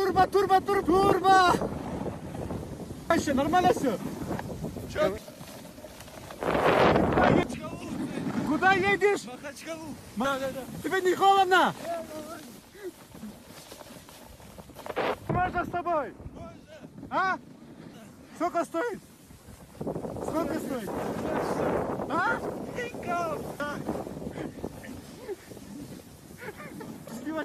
турбо, турбо, турбо, турбо! Вообще, нормально все? Чё? Куда едешь? Махачкалу. Ма- Тебе не холодно? Можно с тобой? Можно. А? Сколько стоит? Сколько стоит? А? Инком. Счастливо.